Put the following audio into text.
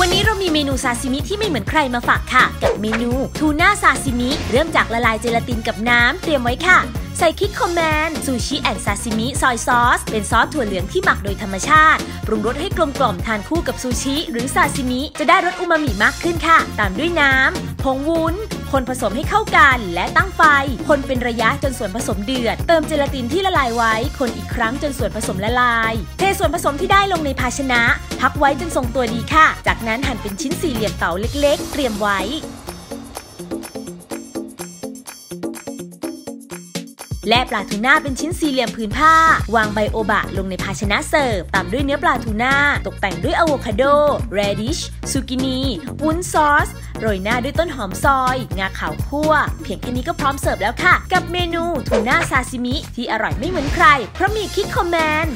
วันนี้เรามีเมนูซาซิมิที่ไม่เหมือนใครมาฝากค่ะ กับเมนูทูน่าซาซิมิ เริ่มจากละลายเจลาตินกับน้ำเตรียมไว้ค่ะ ใส่ Kikkoman Sushi and Sashimi Soy Sauce เป็นซอสถั่วเหลืองที่หมักโดยธรรมชาติ ปรุงรสให้กลมกล่อมทานคู่กับซูชิ หรือซาซิมิ จะได้รสอูมามิมากขึ้นค่ะ ตามด้วยน้ำผงวุ้น คนผสมให้เข้ากันและตั้งไฟ คนเป็นระยะจนส่วนผสมเดือด เติมเจลาตินที่ละลายไว้ คนอีกครั้งจนส่วนผสมละลาย เทส่วนผสมที่ได้ลงในภาชนะ พักไว้จนทรงตัวดีค่ะ จากนั้นหั่นเป็นชิ้นสี่เหลี่ยมเต๋าเล็ก ๆ เตรียมไว้ และปลาทูน่าเป็นชิ้นสี่เหลี่ยมผืนผ้า วางใบโอบะลงในภาชนะเสิร์ฟตามด้วยเนื้อปลาทูน่า ตกแต่งด้วยอะโวคาโด เรดิช ซูกินี วุ้นซอส โรยหน้าด้วยต้นหอมซอย งาขาวคั่ว เพียงแค่นี้ก็พร้อมเสิร์ฟแล้วค่ะ กับเมนูทูน่าซาซิมิที่อร่อยไม่เหมือนใคร เพราะมีคิดคอมแมน